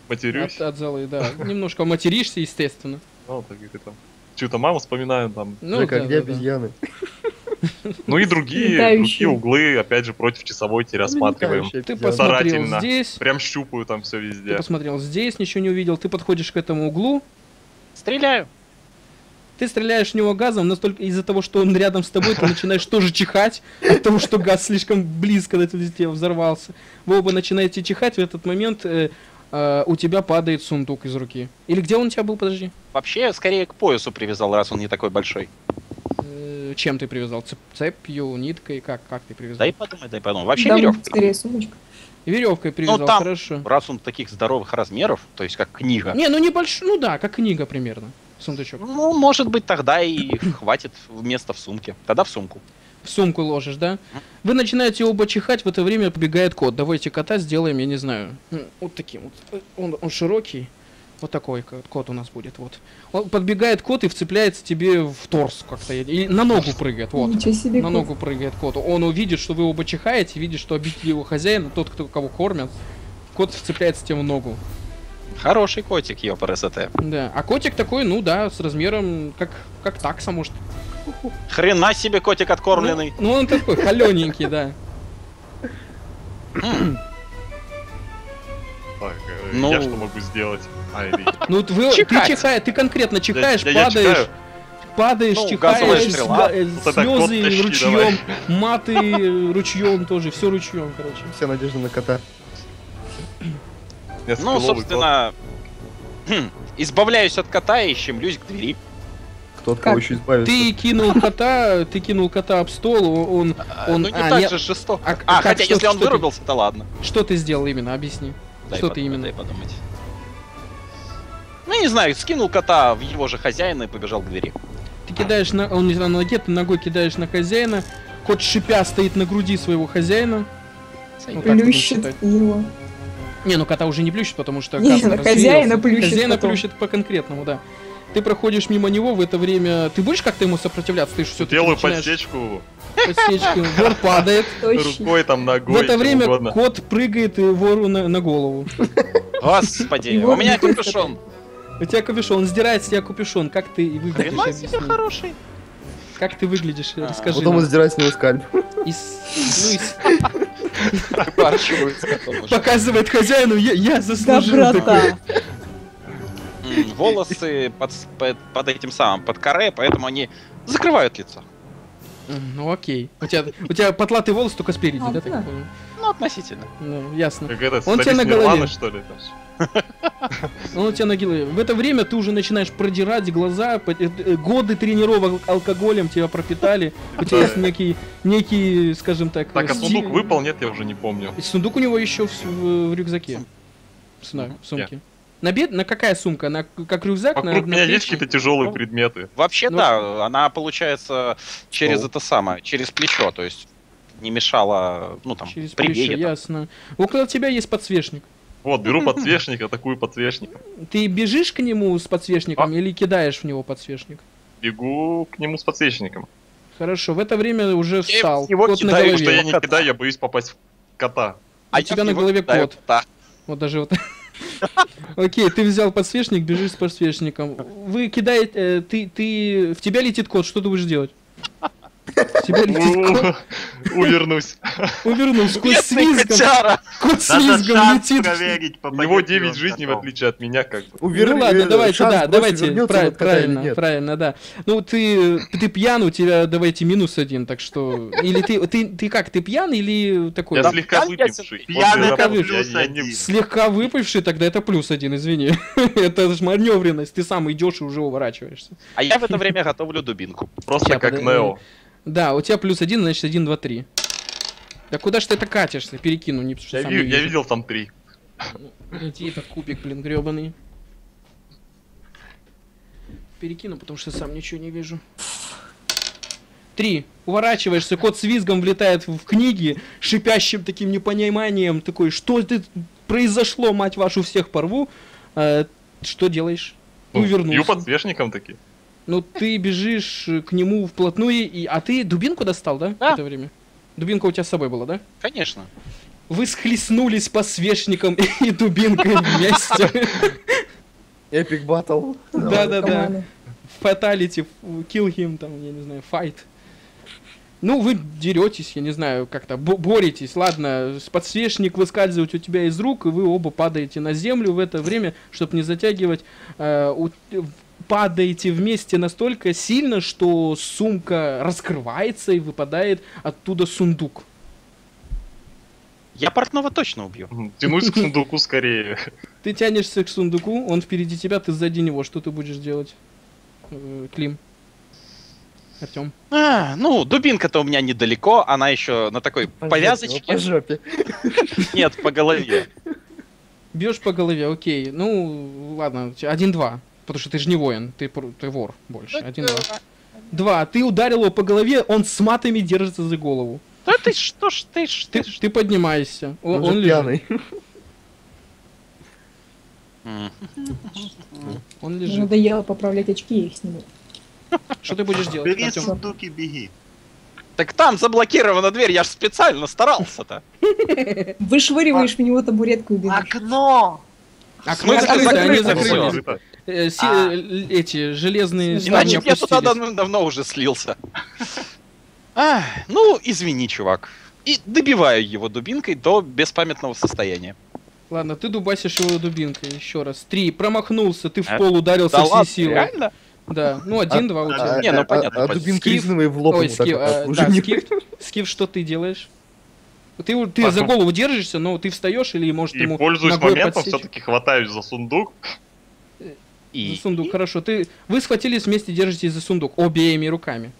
Матерюсь. от, от золы, да. Немножко материшься, естественно. Ну, так и там. Чью-то маму вспоминаю там. Ну, да, где да, да. Ну и другие, другие углы, опять же, против часовой теперь осматриваем. Летающие Ты посмотрел здесь, Прям щупаю там все ты везде. посмотрел здесь, ничего не увидел. Ты подходишь к этому углу, Стреляю. ты стреляешь в него газом, настолько из-за того, что он рядом с тобой, ты начинаешь тоже чихать от того, что газ слишком близко до тебя взорвался. Вы оба начинаете чихать, в этот момент э, э, у тебя падает сундук из руки. Или где он у тебя был, подожди? Вообще, я скорее к поясу привязал, раз он не такой большой. Э, чем ты привязал? Цеп- цепью, ниткой? Как, как ты привязал? Дай подумай, дай подумай. Вообще Да, веревка. скорее сумочка. Веревкой привязал, там- хорошо. Раз он таких здоровых размеров, то есть как книга, Не, ну небольшой, ну да, как книга примерно. Сундучок. ну, может быть, тогда и хватит места в сумке. Тогда в сумку. В сумку ложишь, да? Вы начинаете оба чихать, в это время побегает кот. Давайте кота сделаем, я не знаю, м, вот таким вот. Он, он широкий. Вот такой ко- кот у нас будет, вот. Он подбегает кот и вцепляется тебе в торс как-то. И на ногу прыгает, вот. Ничего себе. На кот. ногу прыгает кот. Он увидит, что вы оба чихаете, видит, что обидели его хозяина, тот, кто кого кормят. Кот вцепляется тебе в ногу. Хороший котик, ёпрст. Да. А котик такой, ну да, с размером, как, как такса, может. Хрена себе котик откормленный. Ну, ну, он такой холененький, да. Так, э, Ну. я что могу сделать? А, или... Ну, вы, ты чихаешь, ты конкретно чихаешь, Я- я падаешь, падаешь, Ну, чихаешь, стрела. э, Вот слезы тащи ручьем, давай. маты ручьем тоже, все ручьем, короче. Вся надежда на кота. Ну, собственно, (clears throat) избавляюсь от кота и щемлюсь к двери. Кто от кого еще избавится? Ты кинул кота, ты кинул кота об стол, он, Он- ну, не а, так же жестоко. А- А, а хотя, что- если он ты- вырубился, то ладно. что ты сделал именно, объясни. Дай Что ты именно? Дай подумать. Ну, не знаю, скинул кота в его же хозяина и побежал к двери. Ты кидаешь на, он не знаю, на ноге, ты ногой кидаешь на хозяина, кот шипя стоит на груди своего хозяина. Ну, как ты будешь Плющит его. Не, ну кота уже не плющит, потому что Не, ну, хозяина плющит Хозяина потом. плющит по конкретному, да. Ты проходишь мимо него, в это время... Ты будешь как-то ему сопротивляться? Ты же все Делаю подсечку подсечку. Вор падает. Рукой, там, ногой, В это время кот прыгает и вору на, на голову. Господи, у меня капюшон. У тебя капюшон, он сдирает с тебя капюшон. Как ты выглядишь? Хрена себе хороший. Как ты выглядишь? А, Расскажи. Потом он сдирает с него скальп. И с- (laughs) ну. Показывает хозяину, я, я заслужил. Доброта. М, Волосы под, с- под, под этим самым, под каре, поэтому они закрывают лицо. Ну окей. У тебя, у тебя потлатый волос только спереди, А, да? да. Ну, относительно. Ну, ясно. Как это, Он тебя солист на голове. Нирваны, что ли? там? Он у тебя на голове. В это время ты уже начинаешь продирать глаза, э, годы тренировок алкоголем тебя пропитали. У тебя есть некий, некий, скажем так... Так, а сундук выпал, нет, я уже не помню. И Сундук у него еще в, рюкзаке. В сумке. На бед, на какая сумка? На как рюкзак? на, Вокруг на меня есть плечи? какие-то тяжелые Ну, предметы. Вообще, Ну, да, она получается через Стол. это самое, через плечо, то есть не мешала, ну там, Через при плечо, там. ясно. Около тебя есть подсвечник. Вот, беру подсвечник, атакую подсвечником. Ты бежишь к нему с подсвечником А. или кидаешь в него подсвечник? Бегу к нему с подсвечником. Хорошо, в это время уже встал. него кот на кидаю, Потому что голове. я не кидаю, я боюсь попасть в кота. У я тебя на голове кидаю кот. кота. Вот даже вот. (laughs) Окей, ты взял подсвечник, бежишь с подсвечником. Вы кидаете, э, ты, ты, в тебя летит кот, что ты будешь делать? Тебя летит (laughs) Увернусь. увернулся, кот с визгом, кот с визгом летит. У него 9 жизней, в отличие от меня, как бы. Увер- Ну ладно, э, давайте, да, давайте, правильно, правильно, да. Ну ты, ты пьян, у тебя давайте минус один, так что, или ты, ты, ты как, ты пьян или такой? Я слегка выпивший. Пьяный это плюс не- Слегка выпивший, тогда это плюс один, извини. (laughs) это же маневренность, ты сам идешь и уже уворачиваешься. А я в это время готовлю дубинку. Просто как. Нео. Да, у тебя плюс один, значит один, два, три. Да куда ж ты это катишься? Перекину, не Я сам ви- я видел там три. Иди этот кубик, блин, гребаный. Перекину, потому что сам ничего не вижу. Три. Уворачиваешься, кот с визгом влетает в книги, шипящим таким непониманием, такой, что это произошло, мать вашу, всех порву. Э, что делаешь? Ну, Бью Увернулся. подсвечником таки. Ну, ты бежишь э, к нему вплотную, и... а ты дубинку достал, да, Да. в это время? Дубинка у тебя с собой была, да? Конечно. Вы схлестнулись по свечникам и дубинкой вместе. Эпик батл. Да-да-да. Fatality, kill him, там, я не знаю, fight. Ну, вы деретесь, я не знаю, как-то бо- боретесь. Ладно, подсвечник выскальзывает у тебя из рук, и вы оба падаете на землю в это время, чтобы не затягивать. э, у- падаете вместе настолько сильно, что сумка раскрывается и выпадает оттуда сундук. Я портного точно убью. Тянусь к сундуку скорее. Ты тянешься к сундуку, он впереди тебя, ты сзади него. Что ты будешь делать, э, Клим? Артем? А, ну, дубинка-то у меня недалеко, она еще на такой По повязочке. жопе. (laughs) Нет, по голове. Бьешь по голове, окей. Ну, ладно, один-два. Потому что ты же не воин, ты, ты вор больше. Один-два. Два. Ты ударил его по голове, он с матами держится за голову. Да ты что ж, ты ж, Ты, ты ты поднимаешься. Он, Он он же лежит. пьяный. Он лежит. надоело поправлять очки, я их сниму. Что ты будешь делать, Бери Артем? сундук и беги. Так там заблокирована дверь, я ж специально старался-то. Вышвыриваешь в него табуретку и бежишь. Окно! Кнопки, кстати, они закрыто? закрыли. Э, А. э, Эти железные Иначе я туда давно, давно уже слился. А, ну, извини, чувак. И добиваю его дубинкой до беспамятного состояния. Ладно, ты дубасишь его дубинкой еще раз. Три. Промахнулся, ты в А? пол ударился Да всей ладно, силой. реально? Да. Ну, один-два у тебя. А, Не, ну а- понятно, А понятно. дубинка Скиф- в лоб Ой, так скиф, вот, а, уже да, не- скиф, скиф, что ты делаешь? Ты, ты Так, за голову держишься, но ты встаешь или может И ему пользуясь ногой моментом, подсечь? все-таки хватаюсь за сундук. За И... сундук, хорошо. Ты, вы схватились вместе, держитесь за сундук обеими руками.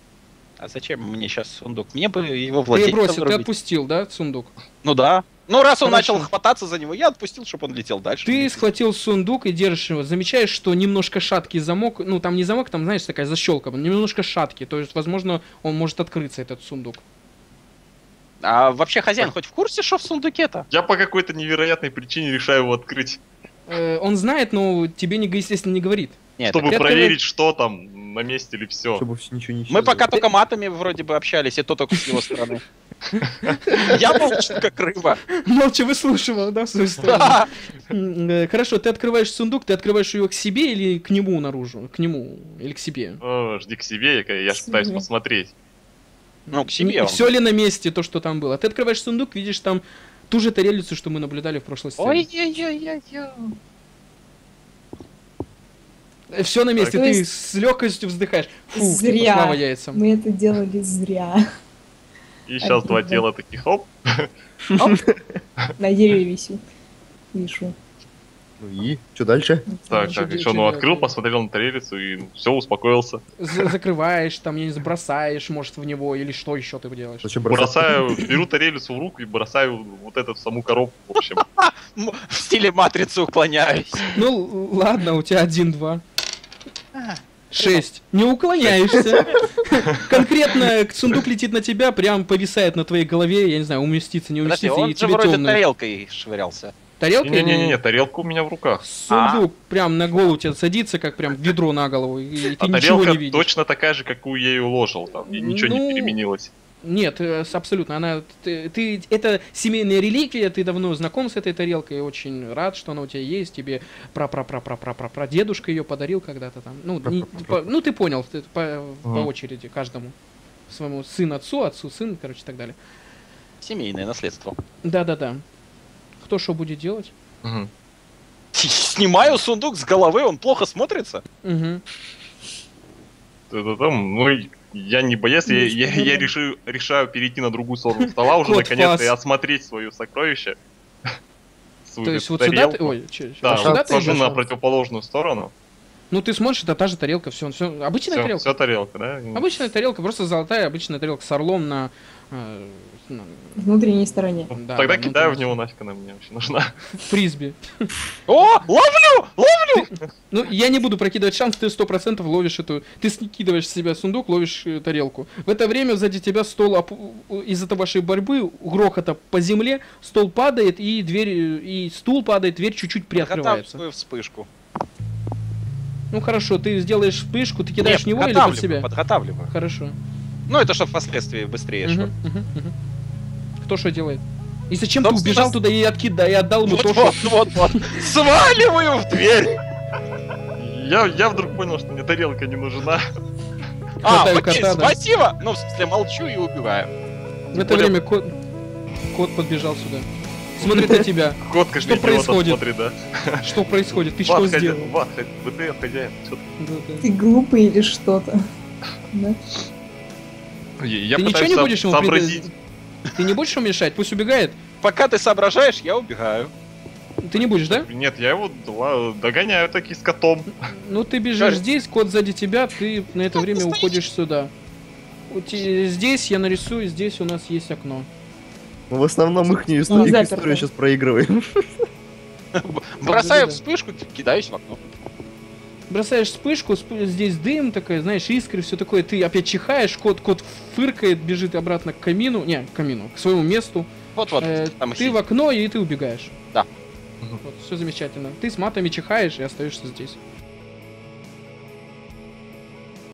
А зачем мне сейчас сундук? Мне бы его Ты владельца бросил, ты отпустил, да, сундук? Ну да. Ну раз он Хорошо. начал хвататься за него, я отпустил, чтобы он летел дальше. Ты схватил сундук и держишь его. Замечаешь, что немножко шаткий замок, ну там не замок, там, знаешь, такая защелка, немножко шаткий. То есть, возможно, он может открыться, этот сундук. А вообще хозяин хоть в курсе, что в сундуке-то? Я по какой-то невероятной причине решаю его открыть, Э, он знает, но тебе, не, естественно, не говорит. Нет, чтобы проверить, что там на месте или все. Чтобы ничего не Мы пока только матами вроде бы общались, и то только с его стороны. Я молчу, как рыба. Молча выслушивал, да, в свою сторону. Э, Хорошо, ты открываешь сундук, ты открываешь его к себе или к нему наружу? К нему или к себе? О, жди к себе, я, пытаюсь посмотреть. Ну, к себе. Все ли на месте то, что там было? Ты открываешь сундук, видишь там ту же тарелицу, что мы наблюдали в прошлой сцене. Ой-ой-ой-ой-ой. Все на месте, То ты есть- с легкостью вздыхаешь. Фу, Зря. слава яйцам. Мы это делали зря. И сейчас два тела таких, оп, (laughs) На дереве висю. Вишу. Ну и? Что дальше? так, Чё- так, еще ну делать? открыл, посмотрел на тарелицу и все, успокоился. Закрываешь, там, я не знаю, бросаешь, может, в него, или что еще ты делаешь? Зачем? Бросаю, беру тарелицу в руку и бросаю вот эту саму коробку, в общем. (laughs) В стиле матрицы уклоняюсь. Ну, ладно, у тебя один-два. Шесть. Не уклоняешься. (laughs) Конкретно сундук летит на тебя, прям повисает на твоей голове, я не знаю, уместится, не Подожди, уместится, он и же тебе вроде темную. тарелкой швырялся. Тарелка Не-не-не, тарелка у меня в руках. Сундук прям на голову тебе садится, как прям ведро на голову, и ты А ничего тарелка не видишь. точно такая же, какую я ее уложил, там, и ничего Ну, не переменилось. Нет, э, абсолютно. Она, ты, ты- это семейная реликвия, ты давно знаком с этой тарелкой, и очень рад, что она у тебя есть. Тебе пра пра пра пра пра пра пра дедушка ее подарил когда-то там. Ну, не- по- ну ты понял, ты по, по Ага. очереди каждому своему сын отцу, отцу сын, короче, и так далее. Семейное наследство. Да-да-да. Кто что будет делать? Мгм. Снимаю сундук с головы, он плохо смотрится. Мгм. Это там, ну, я не боец, я, я, я решу- решаю перейти на другую сторону стола уже (laughs) наконец-то и осмотреть свое сокровище. (laughs) То есть вот сюда ты... Ой, Да, сюда ты хожу идёшь? на противоположную сторону. Ну ты смотришь, это та же тарелка, все, все. Обычная Все, тарелка. все тарелка, да? Обычная тарелка, просто золотая обычная тарелка с орлом на... э, на- Внутренней стороне. Ну, Да, Тогда да, кидаю ну, в него нафиг она мне вообще нужна. фрисби. О, ловлю! Ловлю! Ну, я не буду прокидывать шанс, ты сто процентов ловишь эту... Ты скидываешь с себя сундук, ловишь э, тарелку. В это время сзади тебя стол оп- из-за вашей борьбы, грохота по земле, стол падает, и дверь, и стул падает, дверь чуть-чуть приоткрывается. свою вспышку. Ну хорошо, ты сделаешь вспышку, ты кидаешь Нет, в него или под себя? Подготавливаю. Хорошо. Ну, это чтобы впоследствии быстрее шло. Мгм, мгм. Кто что делает? И зачем ты Собственно, убежал с- туда и откида, и отдал ему Вот, то, вот, что... вот, вот. Сваливаю в дверь! Я, я вдруг понял, что мне тарелка не нужна. А, Хватаю окей, кота, да. спасибо! Ну, в смысле, молчу и убиваю. В это более- время кот... кот подбежал сюда. Смотрит на тебя. Кот как Что происходит? смотрит, да. Что происходит? Ты что сделал? Ват, хозяин, ты? Ты глупый или что-то? Я, Ты ничего не со- будешь ему сообразить. пред- Ты не будешь ему мешать? Пусть убегает. Пока ты соображаешь, я убегаю. Ты не будешь, да? Нет, я его догоняю таки с котом. Ну ты бежишь Кажется. здесь, кот сзади тебя, ты на это время уходишь сюда. Здесь я нарисую, здесь у нас есть окно. Мы в основном их Ну, историю, историю сейчас проигрываем. Бросаю вспышку, кидаюсь в окно. Бросаешь вспышку, сп- здесь дым такая, знаешь, искры, все такое. Ты опять чихаешь, кот, кот фыркает, бежит обратно к камину, не, к камину, к своему месту. Вот-вот, Э, там ты сидит. в окно и ты убегаешь. Да. Вот, все замечательно. Ты с матами чихаешь и остаешься здесь.